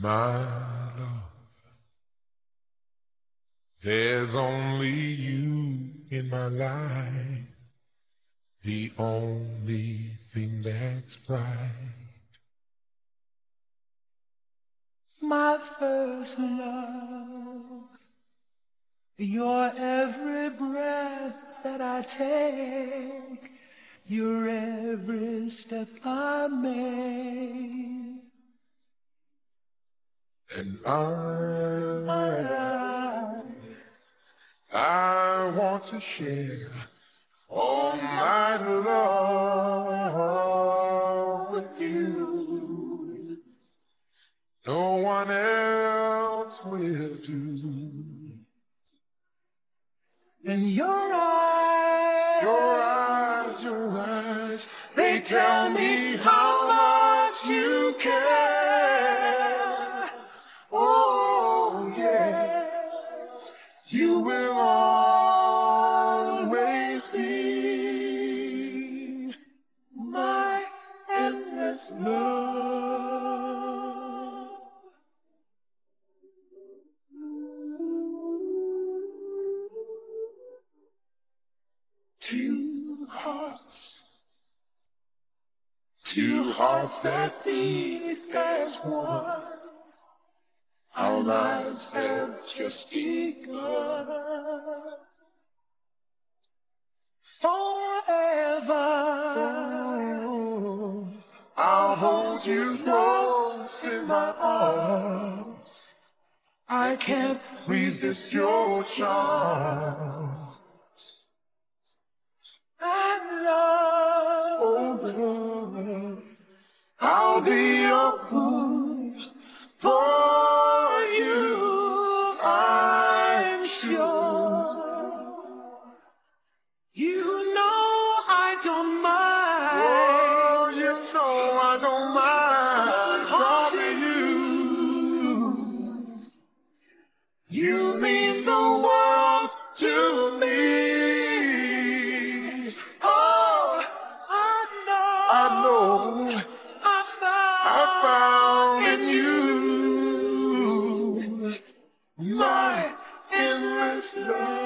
My love, there's only you in my life, the only thing that's bright. My first love, your every breath that I take, your every step I make. And I, I want to share all my love with you. No one else will do. In your eyes, Your eyes, your eyes, they tell me endless love. Two hearts. Two hearts that beat as one. Our lives have just begun. You close in my arms. I can't resist your charms. And love, Oh, love, I'll be a you. Mean the world to me. Oh, I know, I know I found, I found in you my endless love.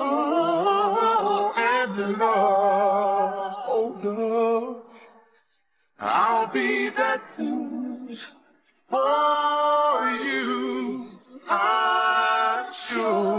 Oh, and love, oh love, I'll be that fool for you. I'm sure.